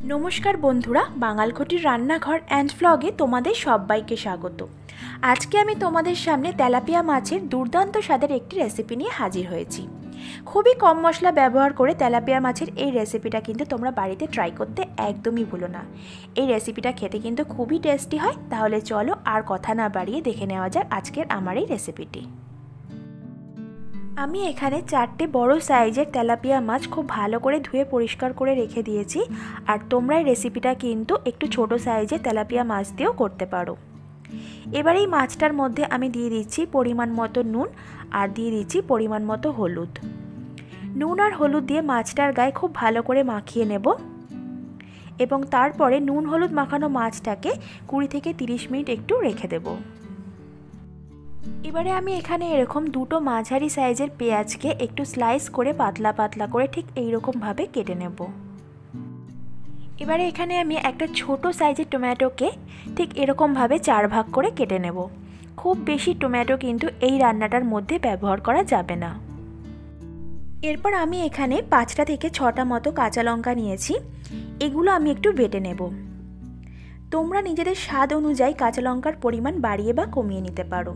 নমস্কার বন্ধুরা, বাঙালঘটির রান্নাঘর অ্যান্ড ফ্লগে তোমাদের সবাইকে স্বাগত। আজকে আমি তোমাদের সামনে তেলাপিয়া মাছের দুর্দান্ত স্বাদের একটি রেসিপি নিয়ে হাজির হয়েছি। খুবই কম মশলা ব্যবহার করে তেলাপিয়া মাছের এই রেসিপিটা কিন্তু তোমরা বাড়িতে ট্রাই করতে একদমই ভুলো না। এই রেসিপিটা খেতে কিন্তু খুবই টেস্টি হয়, তাহলে চলো আর কথা না বাড়িয়ে দেখে নেওয়া যাক আজকের আমার এই রেসিপিটি আমি এখানে চারটে বড় সাইজের তেলাপিয়া মাছ খুব ভালো করে ধুয়ে পরিষ্কার করে রেখে দিয়েছি। আর তোমরা এই রেসিপিটা কিন্তু একটু ছোট সাইজের তেলাপিয়া মাছ দিয়েও করতে পারো। এবার এই মাছটার মধ্যে আমি দিয়ে দিচ্ছি পরিমাণ মতো নুন আর দিয়ে দিচ্ছি পরিমাণ মতো হলুদ। নুন আর হলুদ দিয়ে মাছটার গায়ে খুব ভালো করে মাখিয়ে নেব। এবং তারপরে নুন হলুদ মাখানো মাছটাকে কুড়ি থেকে তিরিশ মিনিট একটু রেখে দেবো। এবারে আমি এখানে এরকম দুটো মাঝারি সাইজের পেঁয়াজকে একটু স্লাইস করে পাতলা পাতলা করে ঠিক এইরকমভাবে কেটে নেব। এবারে এখানে আমি একটা ছোট সাইজের টমেটোকে ঠিক এরকমভাবে চার ভাগ করে কেটে নেব। খুব বেশি টমেটো কিন্তু এই রান্নাটার মধ্যে ব্যবহার করা যাবে না। এরপর আমি এখানে পাঁচটা থেকে ছটা মতো কাঁচা লঙ্কা নিয়েছি। এগুলো আমি একটু বেটে নেব। তোমরা নিজেদের স্বাদ অনুযায়ী কাঁচা লঙ্কার পরিমাণ বাড়িয়ে বা কমিয়ে নিতে পারো।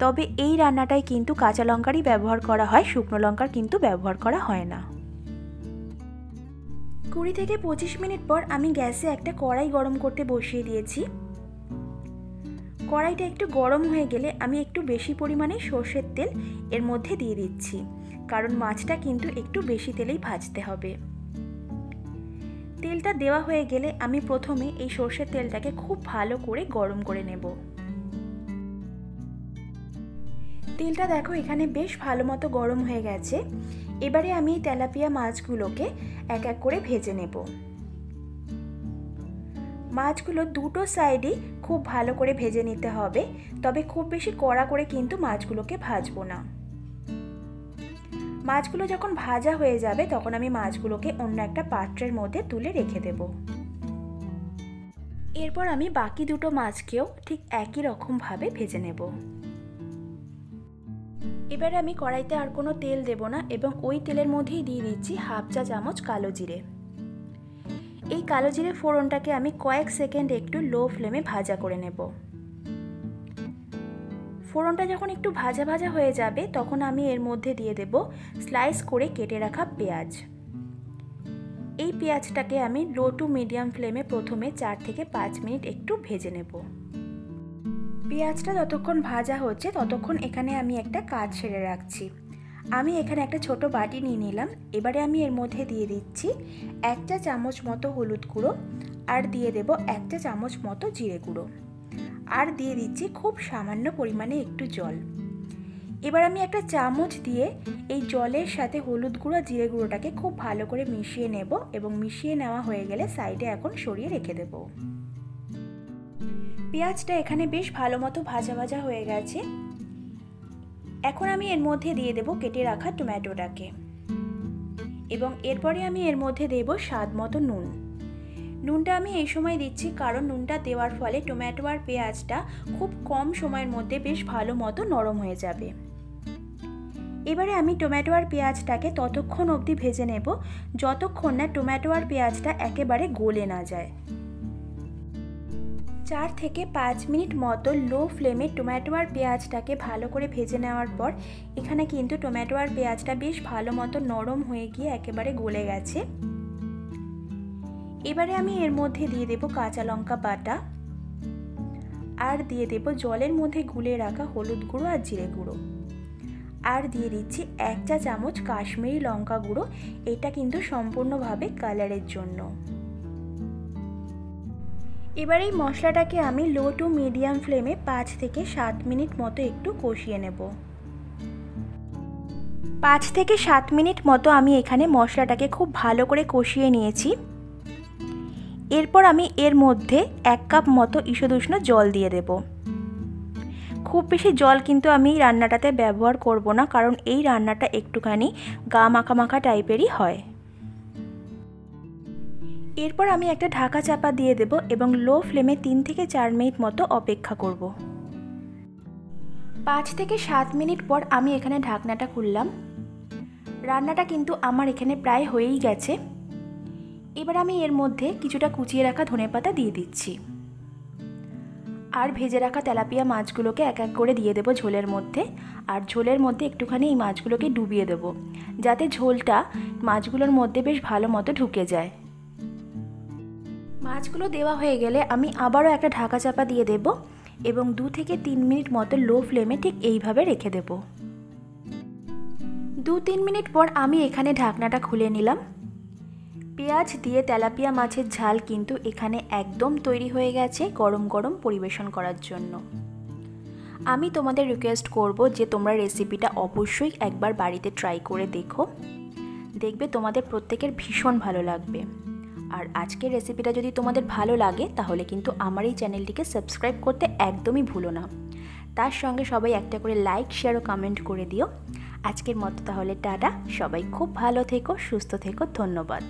তবে এই রান্নাটায় কিন্তু কাঁচা লঙ্কারই ব্যবহার করা হয়, শুকনো লঙ্কার কিন্তু ব্যবহার করা হয় না। কুড়ি থেকে পঁচিশ মিনিট পর আমি গ্যাসে একটা কড়াই গরম করতে বসিয়ে দিয়েছি। কড়াইটা একটু গরম হয়ে গেলে আমি একটু বেশি পরিমাণে সর্ষের তেল এর মধ্যে দিয়ে দিচ্ছি, কারণ মাছটা কিন্তু একটু বেশি তেলেই ভাজতে হবে। তেলটা দেওয়া হয়ে গেলে আমি প্রথমে এই সর্ষের তেলটাকে খুব ভালো করে গরম করে নেব। তেলটা দেখো এখানে বেশ ভালো মতো গরম হয়ে গেছে। এবারে আমি এই তেলাপিয়া মাছগুলোকে এক এক করে ভেজে নেব। মাছগুলো দুটো সাইডই খুব ভালো করে ভেজে নিতে হবে, তবে খুব বেশি কড়া করে কিন্তু মাছগুলোকে ভাজবো না। মাছগুলো যখন ভাজা হয়ে যাবে, তখন আমি মাছগুলোকে অন্য একটা পাত্রের মধ্যে তুলে রেখে দেব। এরপর আমি বাকি দুটো মাছকেও ঠিক একই রকমভাবে ভেজে নেব। এবারে আমি কড়াইতে আর কোনো তেল দেব না এবং ওই তেলের মধ্যেই দিয়ে দিচ্ছি হাফ চা চামচ কালো জিরে। এই কালো জিরে ফোড়নটাকে আমি কয়েক সেকেন্ড একটু লো ফ্লেমে ভাজা করে নেব। ফোড়নটা যখন একটু ভাজা ভাজা হয়ে যাবে, তখন আমি এর মধ্যে দিয়ে দেব স্লাইস করে কেটে রাখা পেঁয়াজ। এই পেঁয়াজটাকে আমি লো টু মিডিয়াম ফ্লেমে প্রথমে চার থেকে পাঁচ মিনিট একটু ভেজে নেব। পেঁয়াজটা যতক্ষণ ভাজা হচ্ছে, ততক্ষণ এখানে আমি একটা কাজ ছেড়ে রাখছি। আমি এখানে একটা ছোট বাটি নিয়ে নিলাম। এবারে আমি এর মধ্যে দিয়ে দিচ্ছি একটা চামচ মতো হলুদ গুঁড়ো আর দিয়ে দেব একটা চামচ মতো জিরে গুঁড়ো। আর দিয়ে দিচ্ছি খুব সামান্য পরিমাণে একটু জল। এবার আমি একটা চামচ দিয়ে এই জলের সাথে হলুদ গুঁড়ো, জিরে গুঁড়োটাকে খুব ভালো করে মিশিয়ে নেব এবং মিশিয়ে নেওয়া হয়ে গেলে সাইডে এখন সরিয়ে রেখে দেব। পেঁয়াজটা এখানে বেশ ভালো মতো ভাজা ভাজা হয়ে গেছে। এখন আমি এর মধ্যে দিয়ে দেব কেটে রাখা টমেটোটাকে। এবং এরপরে আমি এর মধ্যে দেব স্বাদ মতো নুন। নুনটা আমি এই সময় দিচ্ছি কারণ নুনটা দেওয়ার ফলে টমেটো আর পেঁয়াজটা খুব কম সময়ের মধ্যে বেশ ভালো মতো নরম হয়ে যাবে। এবারে আমি টমেটো আর পেঁয়াজটাকে ততক্ষণ অবধি ভেজে নেব, যতক্ষণ না টমেটো আর পেঁয়াজটা একেবারে গলে না যায়। চার থেকে পাঁচ মিনিট মতো লো ফ্লেমে টমেটো আর পেঁয়াজটাকে ভালো করে ভেজে নেওয়ার পর, এখানে কিন্তু টমেটো আর পেঁয়াজটা বেশ ভালো মতো নরম হয়ে গিয়ে একেবারে গলে গেছে। এবারে আমি এর মধ্যে দিয়ে দেব কাঁচা লঙ্কা বাটা আর দিয়ে দেব জলের মধ্যে গুলে রাখা হলুদ গুঁড়ো আর জিরে গুঁড়ো। আর দিয়ে দিচ্ছি এক চা চামচ কাশ্মীরি লঙ্কা গুঁড়ো। এটা কিন্তু সম্পূর্ণভাবে কালারের জন্য। এবার এই মশলাটাকে আমি লো টু মিডিয়াম ফ্লেমে পাঁচ থেকে সাত মিনিট মতো একটু কষিয়ে নেব। পাঁচ থেকে সাত মিনিট মতো আমি এখানে মশলাটাকে খুব ভালো করে কষিয়ে নিয়েছি। এরপর আমি এর মধ্যে এক কাপ মতো ঈষদুষ্ণ জল দিয়ে দেব। খুব বেশি জল কিন্তু আমি রান্নাটাতে ব্যবহার করব না, কারণ এই রান্নাটা একটুখানি গা মাখা মাখা টাইপেরই হয়। এরপর আমি একটা ঢাকা চাপা দিয়ে দেব এবং লো ফ্লেমে তিন থেকে চার মিনিট মতো অপেক্ষা করব। পাঁচ থেকে সাত মিনিট পর আমি এখানে ঢাকনাটা খুললাম। রান্নাটা কিন্তু আমার এখানে প্রায় হয়েই গেছে। এবার আমি এর মধ্যে কিছুটা কুচিয়ে রাখা ধনেপাতা দিয়ে দিচ্ছি। আর ভেজে রাখা তেলাপিয়া মাছগুলোকে এক এক করে দিয়ে দেবো ঝোলের মধ্যে। আর ঝোলের মধ্যে একটুখানি এই মাছগুলোকে ডুবিয়ে দেবো, যাতে ঝোলটা মাছগুলোর মধ্যে বেশ ভালো মতো ঢুকে যায়। মাছগুলো দেওয়া হয়ে গেলে আমি আবারও একটা ঢাকা চাপা দিয়ে দেব এবং দু থেকে তিন মিনিট মতো লো ফ্লেমে ঠিক এইভাবে রেখে দেব। দু তিন মিনিট পর আমি এখানে ঢাকনাটা খুলে নিলাম। পেঁয়াজ দিয়ে তেলাপিয়া মাছের ঝাল কিন্তু এখানে একদম তৈরি হয়ে গেছে গরম গরম পরিবেশন করার জন্য। আমি তোমাদের রিকোয়েস্ট করব যে তোমরা রেসিপিটা অবশ্যই একবার বাড়িতে ট্রাই করে দেখো। দেখবে তোমাদের প্রত্যেকের ভীষণ ভালো লাগবে। আর আজকের রেসিপিটা যদি তোমাদের ভালো লাগে, তাহলে কিন্তু আমার এই চ্যানেলটিকে সাবস্ক্রাইব করতে একদমই ভুলো না। তার সঙ্গে সবাই একটা করে লাইক শেয়ার ও কমেন্ট করে দিও। আজকের মতো তাহলে টাটা। সবাই খুব ভালো থেকো, সুস্থ থেকো। ধন্যবাদ।